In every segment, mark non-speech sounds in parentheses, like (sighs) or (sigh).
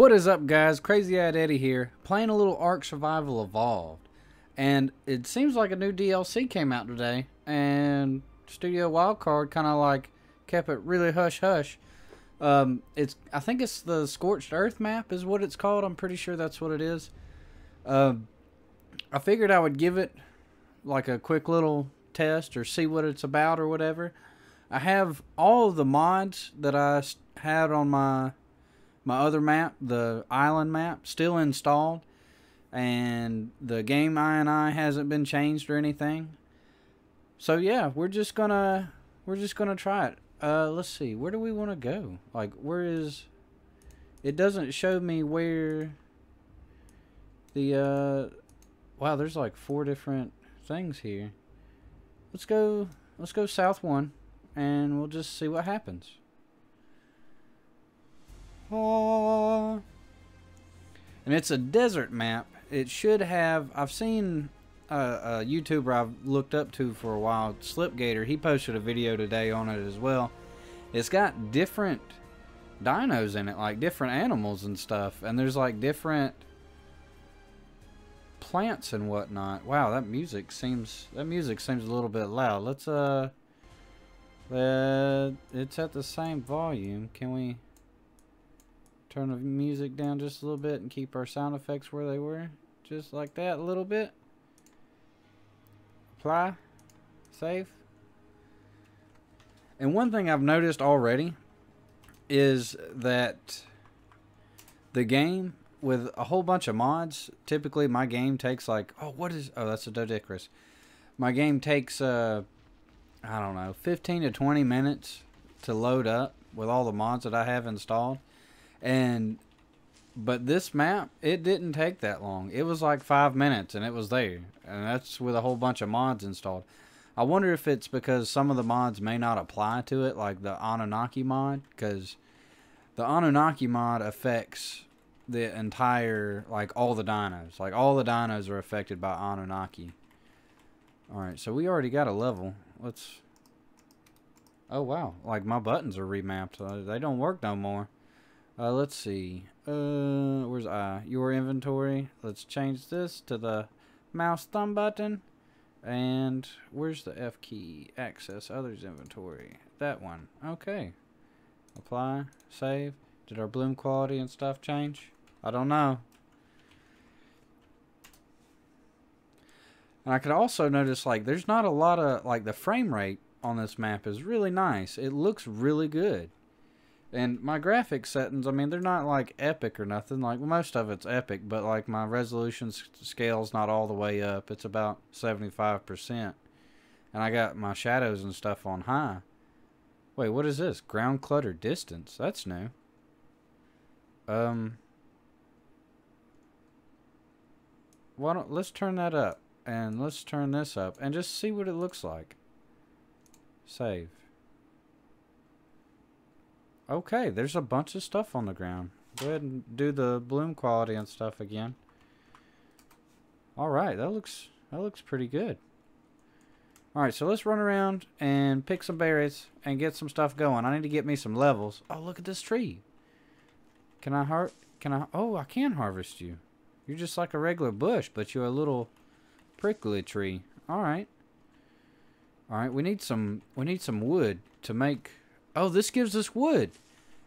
What is up, guys? Crazy Eyed Eddie here, playing a little Ark Survival Evolved. And it seems like a new DLC came out today, and Studio Wildcard kind of like kept it really hush hush. Um, it's I think it's the Scorched Earth map is what it's called. I'm pretty sure that's what it is. Um, I figured I would give it like a quick little test or see what it's about or whatever. I have all of the mods that I had on my my other map, the island map, still installed, and the game INI hasn't been changed or anything. So yeah, we're just gonna we're just gonna try it. Uh, let's see, where do we want to go? Like, where is? It doesn't show me where. The uh, wow, there's like four different things here. Let's go. Let's go south one, and we'll just see what happens. And it's a desert map. It should have. I've seen a, a YouTuber I've looked up to for a while, Slipgator. He posted a video today on it as well. It's got different dinos in it, like different animals and stuff. And there's like different plants and whatnot. Wow, that music seems that music seems a little bit loud. Let's uh, uh, it's at the same volume. Can we? Turn the music down just a little bit and keep our sound effects where they were. Just like that, a little bit. Apply. Save. And one thing I've noticed already is that the game with a whole bunch of mods, typically my game takes like, oh, what is, oh, that's a Doedicurus. My game takes, uh, I don't know, 15 to 20 minutes to load up with all the mods that I have installed and but this map it didn't take that long. It was like five minutes and it was there. And that's with a whole bunch of mods installed. I wonder if it's because some of the mods may not apply to it like the anunnaki mod because the anunnaki mod affects the entire like all the dinos. Like all the dinos are affected by anunnaki. All right so we already got a level. Let's oh wow. Like my buttons are remapped. Uh, they don't work no more uh, let's see. Uh, where's I? Your inventory. Let's change this to the mouse thumb button. And where's the F key? Access others inventory. That one. Okay. Apply. Save. Did our bloom quality and stuff change? I don't know. And I could also notice like there's not a lot of like the frame rate on this map is really nice. It looks really good. And my graphics settings, I mean, they're not like epic or nothing. Like most of it's epic, but like my resolution scale's not all the way up. It's about 75%. And I got my shadows and stuff on high. Wait, what is this? Ground clutter distance. That's new. Um Why don't let's turn that up and let's turn this up and just see what it looks like. Save. Okay, there's a bunch of stuff on the ground. Go ahead and do the bloom quality and stuff again. All right, that looks that looks pretty good. All right, so let's run around and pick some berries and get some stuff going. I need to get me some levels. Oh, look at this tree. Can I har can I Oh, I can harvest you. You're just like a regular bush, but you're a little prickly tree. All right. All right, we need some we need some wood to make Oh, this gives us wood.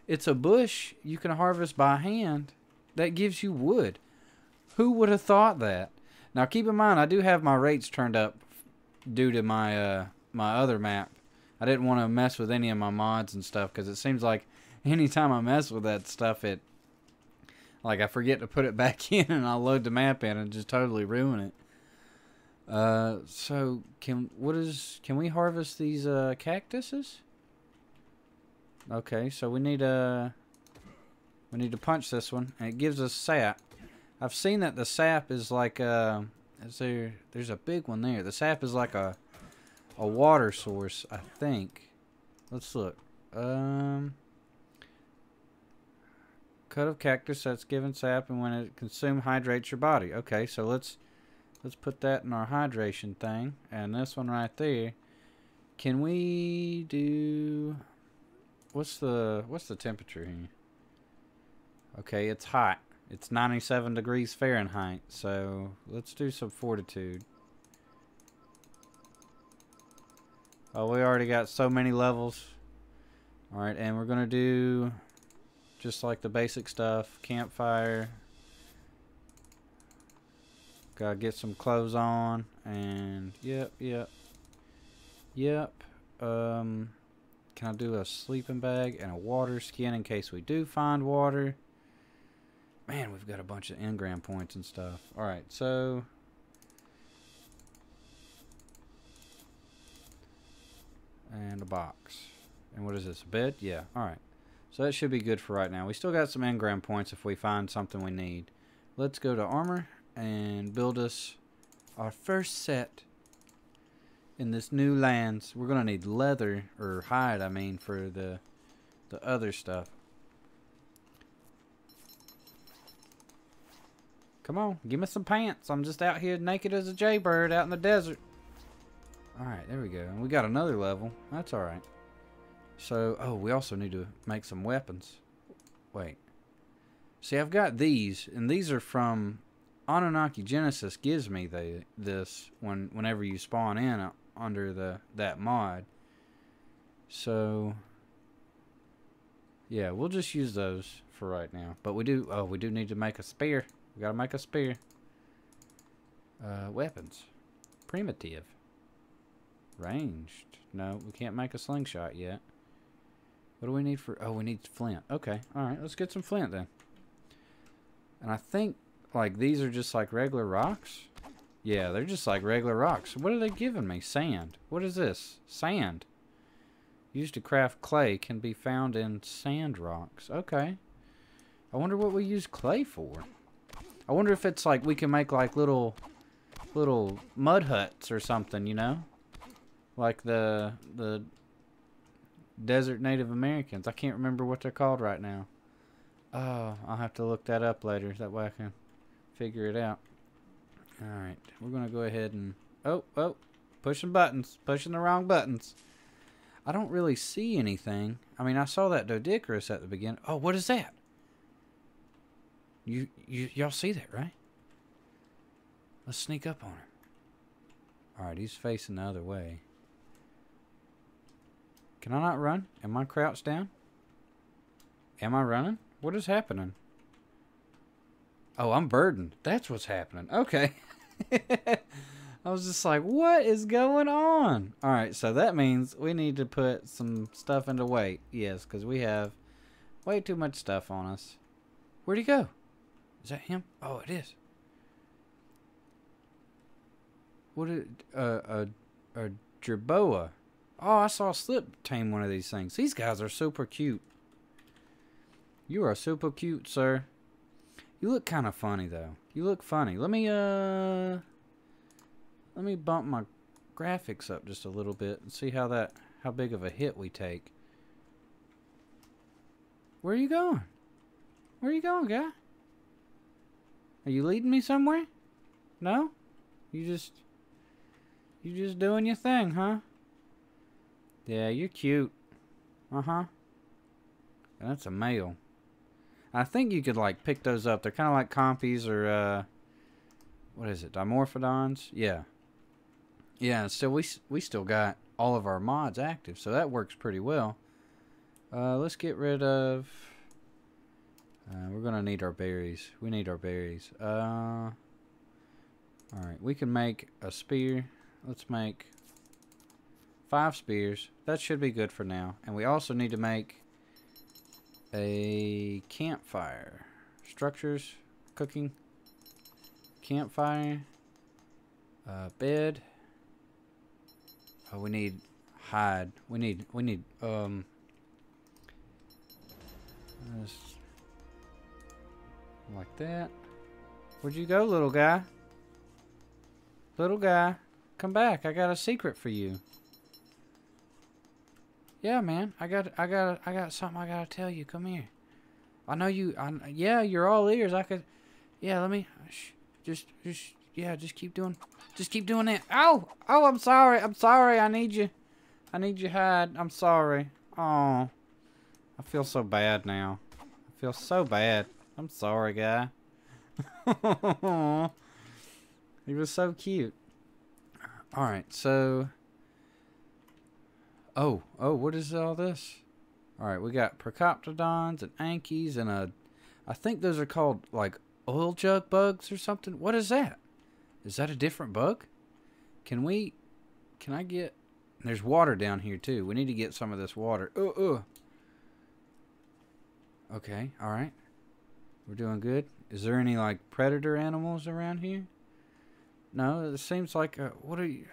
It's a bush you can harvest by hand that gives you wood. Who would have thought that? Now keep in mind I do have my rates turned up due to my uh my other map. I didn't want to mess with any of my mods and stuff cuz it seems like (laughs) anytime I mess with that stuff it like I forget to put it (laughs) back in and I load the map in and just totally ruin it. Uh so can what is can we harvest these uh cactuses? Okay, so we need a we need to punch this one, and it gives us sap. I've seen that the sap is like uh, is there? There's a big one there. The sap is like a a water source, I think. Let's look. Um, cut of cactus that's given sap, and when it consumed, hydrates your body. Okay, so let's let's put that in our hydration thing, and this one right there. Can we do? What's the what's the temperature here? Okay, it's hot. It's 97 degrees Fahrenheit, so let's do some fortitude. Oh, we already got so many levels. Alright, and we're going to do just like the basic stuff. Campfire. Gotta get some clothes on. And, yep, yep. Yep. Um, can I do a sleeping bag and a water skin in case we do find water? Man, we've got a bunch of engram points and stuff. Alright, so... And a box. And what is this, a bed? Yeah, alright. So that should be good for right now. We still got some engram points if we find something we need. Let's go to armor and build us our first set in this new lands. We're to need leather, or hide, I mean, for the, the other stuff. Come on, give me some pants. I'm just out here naked as a jaybird out in the desert. Alright, there we go. And we got another level. That's alright. So, oh, we also need to make some weapons. Wait. See, I've got these, and these are from Anunnaki Genesis gives me the this when whenever you spawn in uh, under the that mod. So, yeah, we'll just use those for right now. But we do, oh, we do need to make a spear. We gotta make a spear. Uh, weapons. Primitive. Ranged. No, we can't make a slingshot yet. What do we need for... Oh, we need flint. Okay. Alright, let's get some flint then. And I think, like, these are just like regular rocks. Yeah, they're just like regular rocks. What are they giving me? Sand. What is this? Sand. Used to craft clay can be found in sand rocks. Okay. I wonder what we use clay for. I wonder if it's like we can make like little little mud huts or something, you know? Like the the desert Native Americans. I can't remember what they're called right now. Oh, I'll have to look that up later. That way I can figure it out. Alright, we're going to go ahead and... Oh, oh, pushing buttons. Pushing the wrong buttons. I don't really see anything. I mean, I saw that Doedicurus at the beginning. Oh, what is that? You, you, y'all see that, right? Let's sneak up on her. Alright, he's facing the other way. Can I not run? Am I crouched down? Am I running? What is happening? Oh, I'm burdened. That's what's happening. Okay. (laughs) I was just like, what is going on? Alright, so that means we need to put some stuff into weight. Yes, because we have way too much stuff on us. Where'd he go? Is that him? Oh, it is. What is, uh, a, a jerboa. Oh, I saw Slip tame one of these things. These guys are super cute. You are super cute, sir. You look kind of funny, though. You look funny. Let me, uh... Let me bump my graphics up just a little bit and see how that... How big of a hit we take. Where are you going? Where are you going, guy? Are you leading me somewhere? No? You just... You just doing your thing, huh? Yeah, you're cute. Uh-huh. That's a male. I think you could, like, pick those up. They're kind of like compies or, uh... What is it? Dimorphodons? Yeah. Yeah, so we, we still got all of our mods active, so that works pretty well. Uh, let's get rid of... Uh, we're to need our berries. We need our berries. Uh... Alright, we can make a spear. Let's make Five spears. That should be good for now. And we also need to make a campfire. Structures, cooking, campfire, uh, bed. Oh, we need hide. We need, we need, um, like that. Where'd you go, little guy? Little guy, come back. I got a secret for you. Yeah, man. I got, I got, I got something I gotta tell you. Come here. I know you. I, yeah, you're all ears. I could. Yeah, let me. Just, just, yeah, just keep doing, just keep doing that. Oh, oh, I'm sorry. I'm sorry. I need you. I need you hide. I'm sorry. Oh, I feel so bad now. I feel so bad. I'm sorry, guy. (laughs) he was so cute. All right, so. Oh, oh, what is all this? All right, we got Procoptodons and Ankies and a. I think those are called like oil jug bugs or something. What is that? Is that a different bug? Can we. Can I get. There's water down here too. We need to get some of this water. Uh, uh. Okay, alright. We're doing good. Is there any like predator animals around here? No, it seems like. Uh, what are you.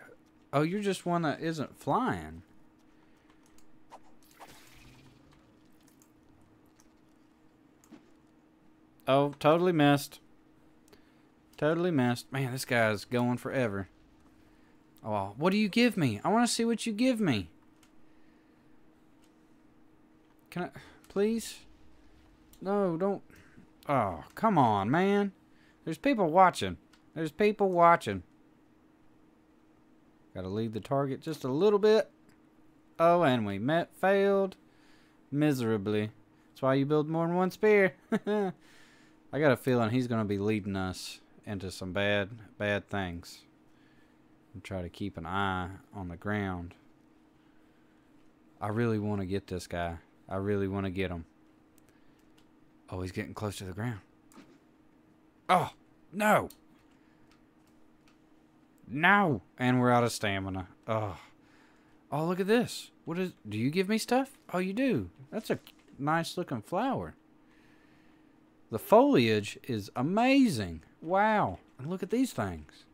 Oh, you're just one that isn't flying. Oh, totally missed. Totally missed. Man, this guy's going forever. Oh, what do you give me? I want to see what you give me. Can I... Please? No, don't... Oh, come on, man. There's people watching. There's people watching. Gotta leave the target just a little bit. Oh, and we met failed miserably. That's why you build more than one spear. (laughs) I got a feeling he's going to be leading us into some bad, bad things. And try to keep an eye on the ground. I really want to get this guy. I really want to get him. Oh, he's getting close to the ground. Oh, no. No. And we're out of stamina. Oh. Oh, look at this. What is... Do you give me stuff? Oh, you do. That's a nice looking flower. The foliage is amazing. Wow. And look at these things.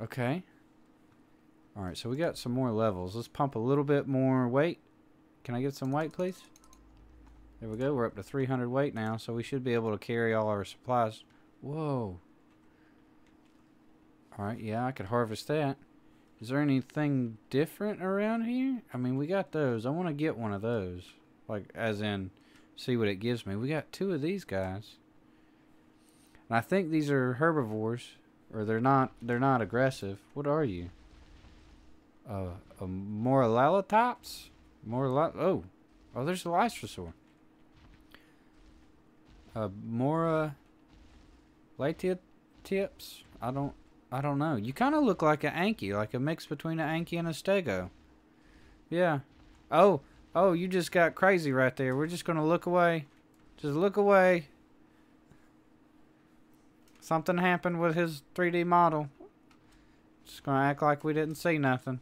Okay. Alright, so we got some more levels. Let's pump a little bit more weight. Can I get some weight, please? There we go. We're up to 300 weight now, so we should be able to carry all our supplies. Whoa. Alright, yeah, I could harvest that. Is there anything different around here? I mean, we got those. I want to get one of those. Like, as in, see what it gives me. We got two of these guys. And I think these are herbivores. Or they're not, they're not aggressive. What are you? Uh, a Morellatops? More oh. Oh, there's a Lystrosaur. Uh, Mora Latia tips? I don't I don't know. You kind of look like an Anky, like a mix between an Anky and a Stego. Yeah. Oh, oh, you just got crazy right there. We're just going to look away. Just look away. Something happened with his 3D model. Just going to act like we didn't see nothing.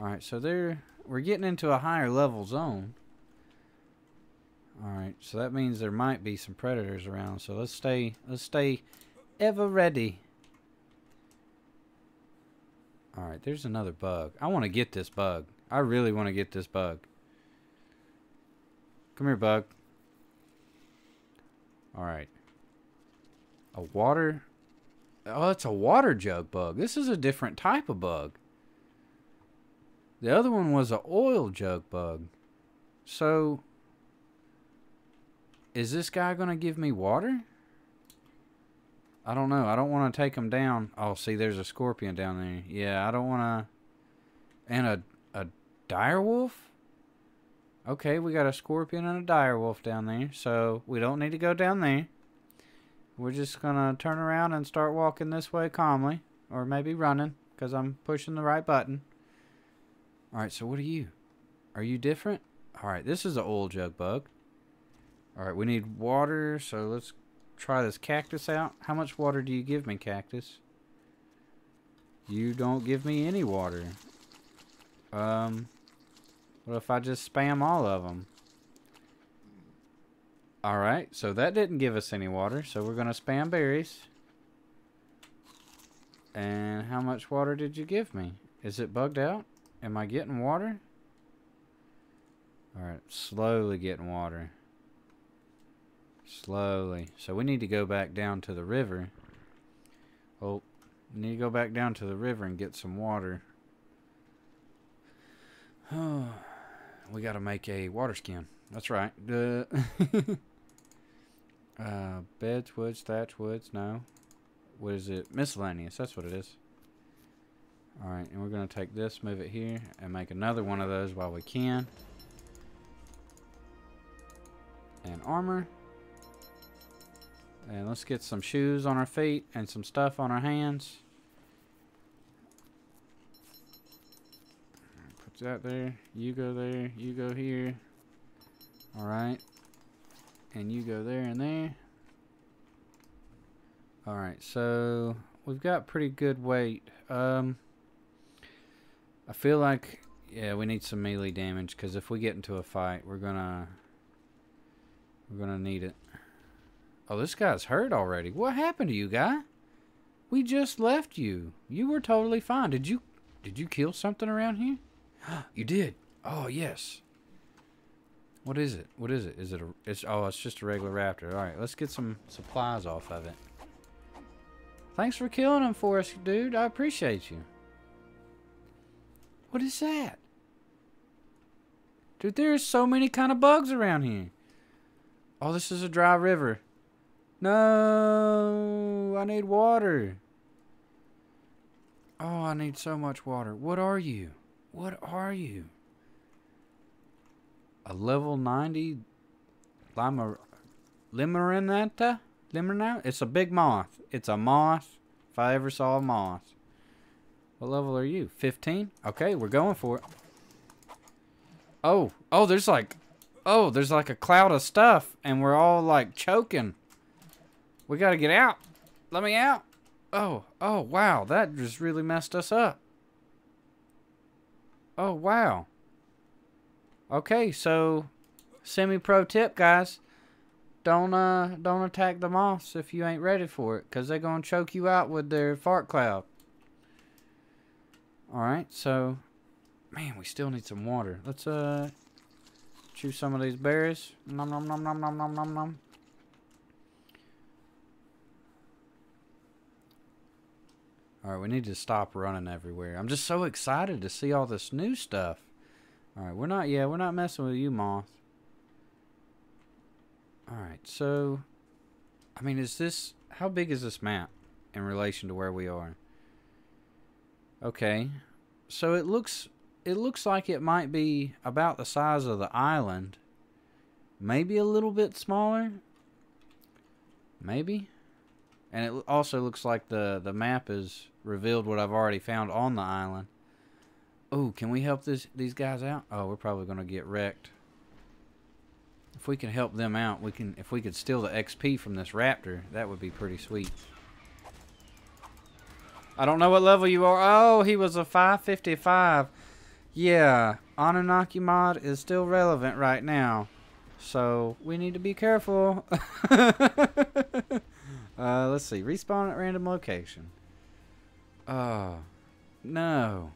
Alright, so there, we're getting into a higher level zone. Alright, so that means there might be some predators around. So let's stay, let's stay ever ready. Alright, there's another bug. I want to get this bug. I really want to get this bug. Come here, bug. Alright. A water... Oh, it's a water jug bug. This is a different type of bug. The other one was an oil jug bug. So, is this guy going to give me water? I don't know. I don't want to take him down. Oh, see, there's a scorpion down there. Yeah, I don't want to... And a, a dire wolf? Okay, we got a scorpion and a dire wolf down there. So, we don't need to go down there. We're just going to turn around and start walking this way calmly. Or maybe running, because I'm pushing the right button. Alright, so what are you? Are you different? Alright, this is an old jug bug. Alright, we need water, so let's try this cactus out. How much water do you give me, cactus? You don't give me any water. Um, what if I just spam all of them? Alright, so that didn't give us any water, so we're going to spam berries. And how much water did you give me? Is it bugged out? Am I getting water? Alright, slowly getting water. Slowly. So we need to go back down to the river. Oh, need to go back down to the river and get some water. (sighs) Oh, we got to make a water skin. That's right. (laughs) Uh, beds, woods, thatch, woods. No. What is it? Miscellaneous. That's what it is. Alright, and we're going to take this, move it here, and make another one of those while we can. And armor. And let's get some shoes on our feet and some stuff on our hands. Put that there. You go there. You go here. Alright. And you go there and there. Alright, so we've got pretty good weight. Um, I feel like, yeah, we need some melee damage because if we get into a fight, we're gonna, we're gonna need it. Oh, this guy's hurt already. What happened to you, guy? We just left you. You were totally fine. Did you, did you kill something around here? (gasps) you did. Oh yes. What is it? What is it? Is it a? It's oh, it's just a regular raptor. All right, let's get some supplies off of it. Thanks for killing him for us, dude. I appreciate you. What is that? Dude, there's so many kind of bugs around here. Oh, this is a dry river. No, I need water. Oh, I need so much water. What are you? What are you? A level 90 Lima Limerenta? Limerna? It's a big moth. It's a moth. If I ever saw a moth. What level are you? 15? Okay, we're going for it. Oh, oh, there's like, oh, there's like a cloud of stuff, and we're all like choking. We gotta get out. Let me out. Oh, oh, wow. That just really messed us up. Oh, wow. Okay, so semi-pro tip, guys. Don't uh don't attack the moths if you ain't ready for it, cause they're gonna choke you out with their fart cloud. All right, so man, we still need some water. Let's uh chew some of these berries. Nom nom nom nom nom nom nom nom. Alright, we need to stop running everywhere. I'm just so excited to see all this new stuff. Alright, we're not, yeah, we're not messing with you, Moth. Alright, so, I mean, is this, how big is this map in relation to where we are? Okay, so it looks, it looks like it might be about the size of the island. Maybe a little bit smaller. Maybe. And it also looks like the, the map has revealed what I've already found on the island. Oh, can we help this these guys out? Oh, we're probably going to get wrecked. If we can help them out, we can. If we could steal the XP from this raptor, that would be pretty sweet. I don't know what level you are. Oh, he was a 555. Yeah, Anunnaki mod is still relevant right now. So, we need to be careful. (laughs) uh, let's see. Respawn at random location. Oh, no.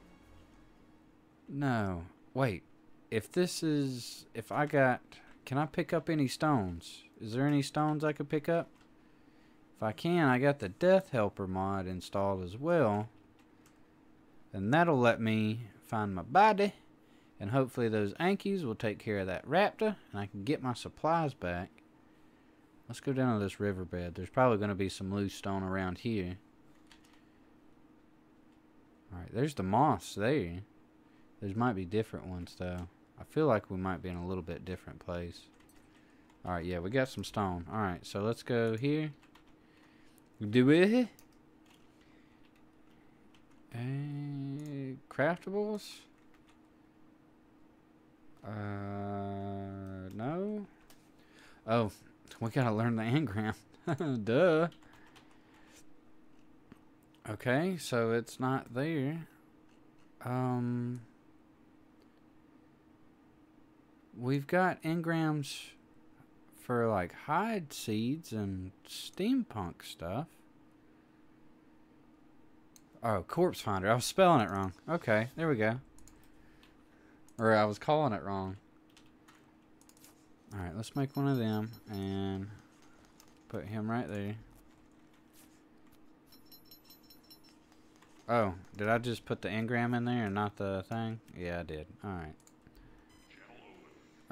No. Wait. If this is... If I got... Can I pick up any stones? Is there any stones I could pick up? If I can, I got the Death Helper mod installed as well. And that'll let me find my body. And hopefully those Ankies will take care of that raptor. And I can get my supplies back. Let's go down to this riverbed. There's probably going to be some loose stone around here. Alright, there's the moss there. There might be different ones, though. I feel like we might be in a little bit different place. Alright, yeah, we got some stone. Alright, so let's go here. Do it. And craftables? Uh, no. Oh, we gotta learn the engram. (laughs) Duh. Okay, so it's not there. Um, we've got engrams for like hide seeds and steampunk stuff. Oh, corpse finder. I was spelling it wrong. Okay, there we go. Or I was calling it wrong. Alright, let's make one of them and put him right there. Oh, did I just put the engram in there and not the thing? Yeah, I did. Alright.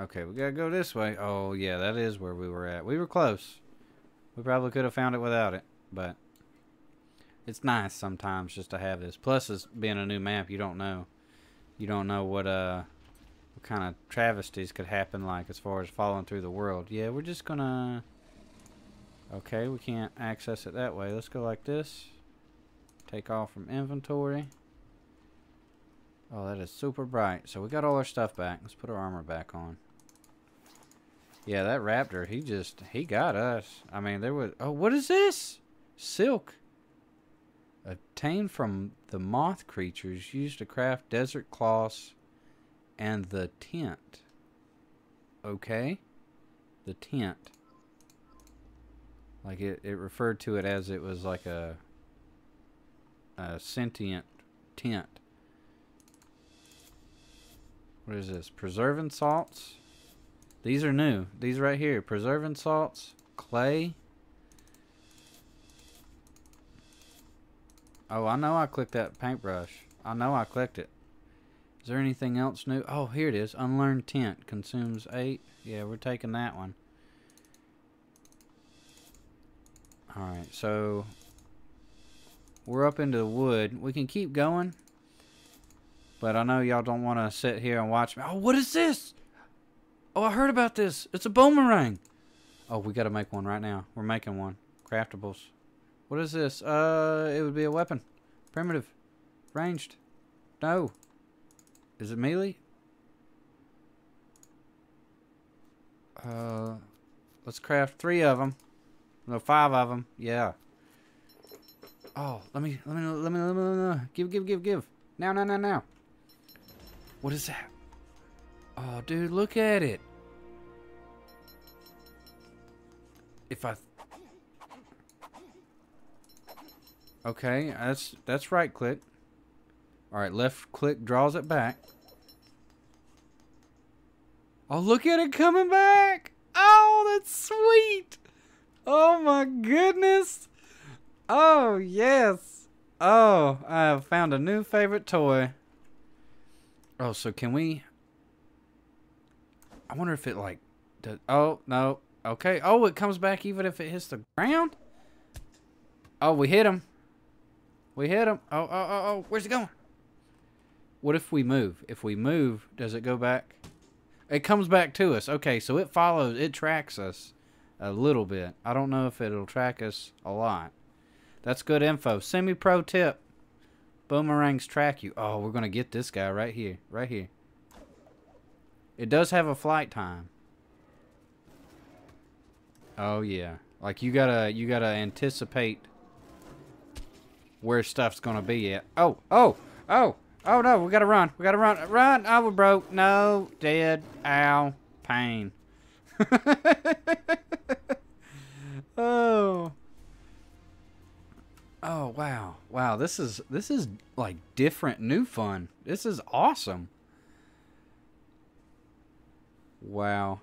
Okay, we gotta go this way. Oh, yeah, that is where we were at. We were close. We probably could have found it without it, but it's nice sometimes just to have this. Plus, it's being a new map, you don't know. You don't know what, uh, what kind of travesties could happen, like as far as falling through the world. Yeah, we're just gonna. Okay, we can't access it that way. Let's go like this. Take off from inventory. Oh, that is super bright. So we got all our stuff back. Let's put our armor back on. Yeah, that raptor, he just, he got us. I mean, there was, oh, what is this? Silk. Obtained from the moth creatures used to craft desert cloths and the tent. Okay. The tent. Like it, it referred to it as it was like a, a sentient tent. What is this? Preserving salts? These are new. These right here. Preserving salts, clay. Oh, I know I clicked that paintbrush. I know I clicked it. Is there anything else new? Oh, here it is. Unlearned Tent Consumes eight. Yeah, we're taking that one. Alright, so we're up into the wood. We can keep going. But I know y'all don't want to sit here and watch me. Oh, what is this? Oh, I heard about this. It's a boomerang. Oh, we got to make one right now. We're making one. Craftables. What is this? Uh, it would be a weapon. Primitive. Ranged. No. Is it melee? Uh, let's craft three of them. No, five of them. Yeah. Oh, let me, let me, let me, let me, let me, give, give, give, give. Now, now, now, now. What is that? Oh, dude, look at it. If I... Okay, that's that's right click. Alright, left click draws it back. Oh, look at it coming back! Oh, that's sweet! Oh my goodness! Oh, yes! Oh, I have found a new favorite toy. Oh, so can we... I wonder if it like does. Oh no. Okay. Oh, it comes back even if it hits the ground. Oh, we hit him. We hit him. Oh, oh, oh, oh. Where's it going? What if we move? If we move, does it go back? It comes back to us. Okay, so it follows. It tracks us a little bit. I don't know if it'll track us a lot. That's good info. Semi-pro tip. Boomerangs track you. Oh, we're going to get this guy right here. Right here. It does have a flight time. Oh yeah. Like you gotta you gotta anticipate where stuff's gonna be at. Oh, oh, oh, oh no, we gotta run. We gotta run. Run! Oh, we're broke. No, dead. Ow. Pain. (laughs) oh. Oh wow. Wow, this is this is like different new fun. This is awesome. Wow.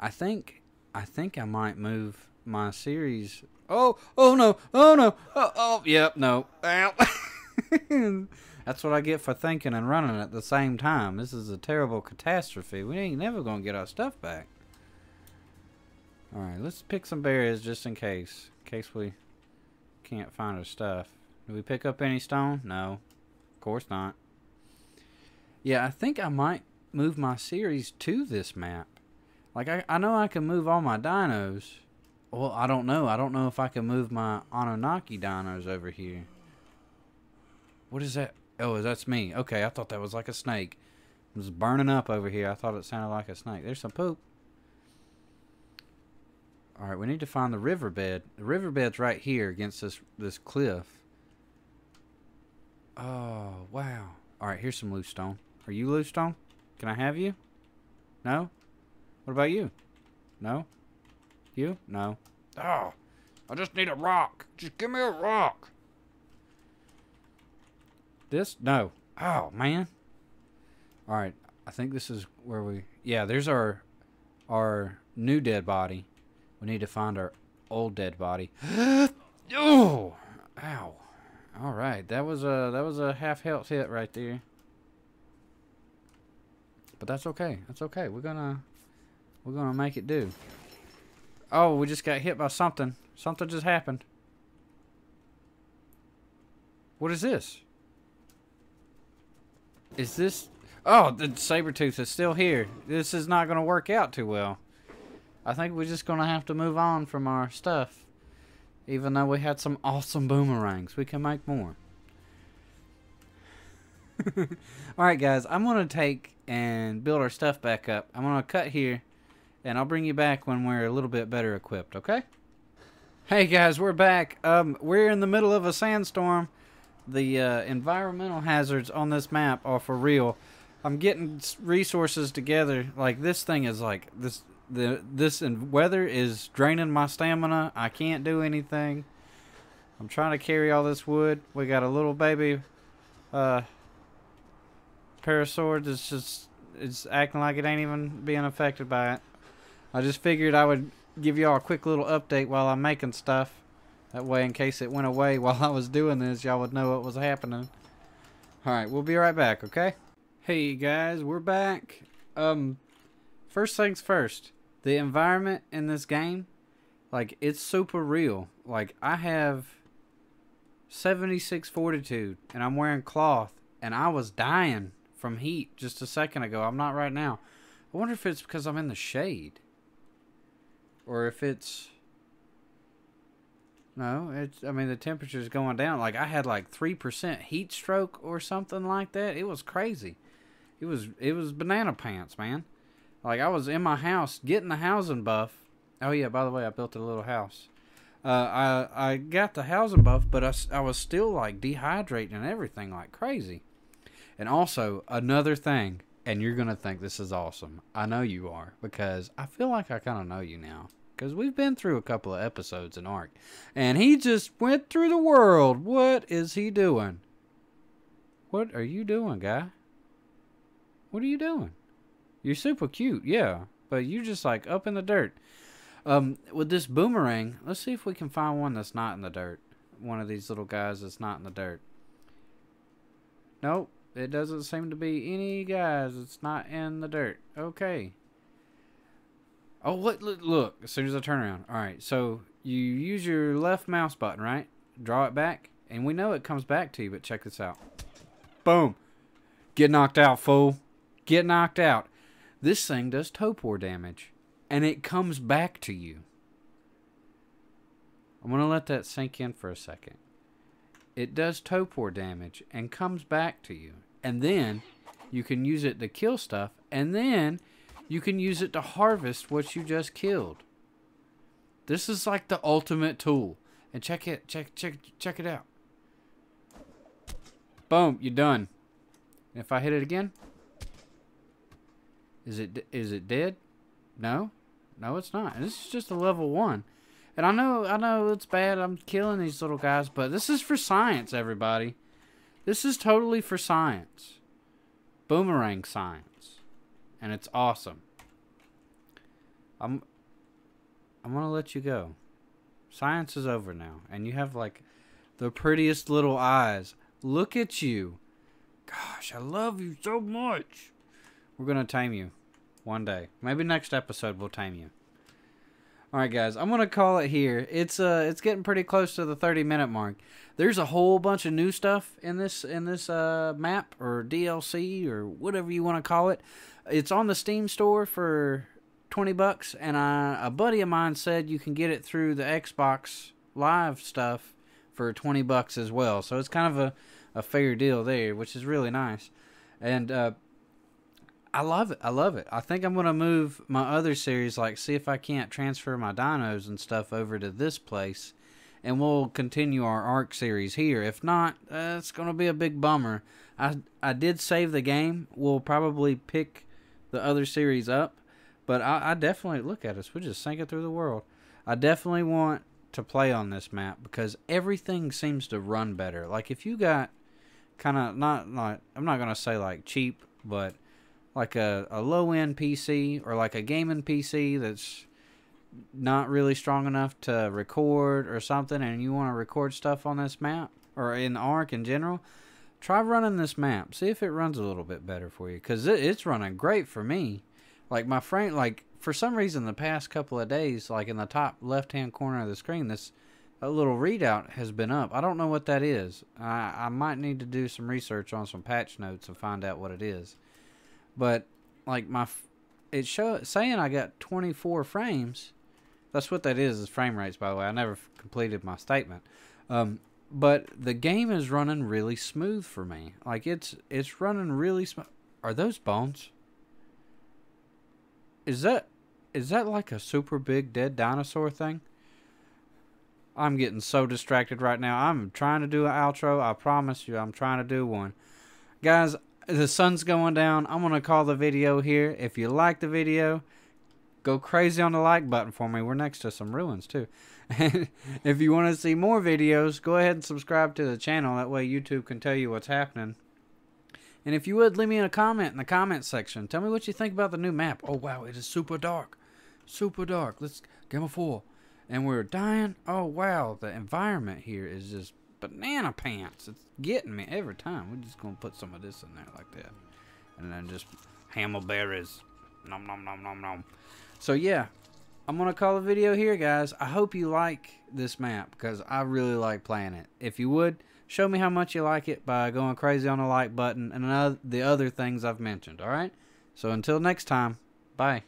I think I think I might move my series. Oh, oh no, oh no, oh, oh, yep, no. (laughs) That's what I get for thinking and running at the same time. This is a terrible catastrophe. We ain't never gonna get our stuff back. Alright, let's pick some berries just in case. In case we can't find our stuff. Do we pick up any stone? No. Of course not. Yeah, I think I might move my series to this map. Like, I, I know I can move all my dinos. Well, I don't know. I don't know if I can move my Anunnaki dinos over here. What is that? Oh, that's me. Okay, I thought that was like a snake. It was burning up over here. I thought it sounded like a snake. There's some poop. Alright, we need to find the riverbed. The riverbed's right here against this this cliff. Oh, wow. Alright, here's some loose stone. Are you loose stone? Can I have you? No? What about you? No? You? No. Oh, I just need a rock. Just give me a rock. This? No. Oh, man. Alright, I think this is where we... Yeah, there's our our new dead body. We need to find our old dead body. (gasps) oh! Ow. All right, that was a that was a half health hit right there. But that's okay. That's okay. We're gonna we're gonna make it do. Oh, we just got hit by something. Something just happened. What is this? Is this... Oh, the saber tooth is still here. This is not going to work out too well. I think we're just going to have to move on from our stuff. Even though we had some awesome boomerangs. We can make more. (laughs) Alright guys, I'm going to take and build our stuff back up. I'm going to cut here. And I'll bring you back when we're a little bit better equipped, okay? Hey guys, we're back. Um, we're in the middle of a sandstorm. The uh, environmental hazards on this map are for real. I'm getting resources together. Like this thing is like this. The this and weather is draining my stamina. I can't do anything. I'm trying to carry all this wood. We got a little baby uh, Parasaur. It's just it's acting like it ain't even being affected by it. I just figured I would give y'all a quick little update while I'm making stuff. That way, in case it went away (laughs) while I was doing this, y'all would know what was happening. Alright, we'll be right back, okay? Hey guys, we're back. Um, first things first. The environment in this game, like, it's super real. Like, I have 76 fortitude, and I'm wearing cloth, and I was dying from heat just a second ago. I'm not right now. I wonder if it's because I'm in the shade or if it's no, it's I mean the temperature's going down. Like I had like 3% heat stroke or something like that. It was crazy. It was it was banana pants, man. Like I was in my house getting the housing buff. Oh yeah, by the way, I built a little house. Uh, I I got the housing buff, but I, I was still like dehydrating and everything like crazy. And also another thing, and you're gonna think this is awesome. I know you are because I feel like I kind of know you now because we've been through a couple of episodes in Ark, and he just went through the world. What is he doing? What are you doing, guy? What are you doing? You're super cute, yeah, but you're just like up in the dirt. Um, with this boomerang, let's see if we can find one that's not in the dirt. One of these little guys that's not in the dirt. Nope, it doesn't seem to be any guys that's not in the dirt. Okay. Oh, look, look, look, as soon as I turn around. All right, so you use your left mouse button, right? Draw it back, and we know it comes back to you, but check this out. Boom. Get knocked out, fool. Get knocked out. This thing does torpor damage, and it comes back to you. I'm going to let that sink in for a second. It does torpor damage and comes back to you. And then you can use it to kill stuff, and then you can use it to harvest what you just killed. This is like the ultimate tool. And check it, check, check, check it out. Boom, you're done. if I hit it again, is it is it dead? No, no, it's not. this is just a level one. And I know, I know it's bad. I'm killing these little guys, but this is for science, everybody. This is totally for science. Boomerang science and it's awesome. I'm I'm gonna let you go. Science is over now, and you have like the prettiest little eyes. Look at you. Gosh, I love you so much. We're gonna tame you one day. Maybe next episode we'll tame you. All right, guys, I'm gonna call it here. It's uh, it's getting pretty close to the 30 minute mark. There's a whole bunch of new stuff in this in this uh map or DLC or whatever you want to call it. It's on the Steam store for 20 bucks and I, a buddy of mine said you can get it through the Xbox Live stuff for 20 bucks as well. So it's kind of a, a fair deal there, which is really nice. And uh, I love it. I love it. I think I'm going to move my other series, like see if I can't transfer my dinos and stuff over to this place. And we'll continue our Ark series here. If not, uh, it's going to be a big bummer. I I did save the game. We'll probably pick the other series up. But I, I definitely look at us. We're just sinking through the world. I definitely want to play on this map because everything seems to run better. Like if you got kind of not not I'm not gonna say like cheap, but like a, a low end PC or like a gaming PC that's not really strong enough to record or something, and you want to record stuff on this map or in Ark in general, try running this map. See if it runs a little bit better for you, cause it, it's running great for me. Like my frame, like for some reason, the past couple of days, like in the top left hand corner of the screen, this a little readout has been up. I don't know what that is. I, I might need to do some research on some patch notes and find out what it is. But like my, it show saying I got 24 frames. That's what that is. Is frame rates, by the way. I never completed my statement. Um, but the game is running really smooth for me. Like it's it's running really smooth. Are those bones? Is that is that like a super big dead dinosaur thing? I'm getting so distracted right now. I'm trying to do an outro. I promise you, I'm trying to do one. Guys, the sun's going down. I'm going to call the video here. If you like the video, go crazy on the like button for me. We're next to some ruins, too. And (laughs) if you want to see more videos, go ahead and subscribe to the channel. That way YouTube can tell you what's happening. And if you would, leave me a comment in the comment section. Tell me what you think about the new map. Oh, wow, it is super dark. Super dark. Let's game of four. And we're dying. Oh, wow, the environment here is just banana pants. It's getting me every time. We're just going to put some of this in there like that. And then just amarberries. Nom, nom, nom, nom, nom. So, yeah, I'm going to call the video here, guys. I hope you like this map because I really like playing it. If you would, show me how much you like it by going crazy on the like button and the other things I've mentioned, all right? So until next time, bye.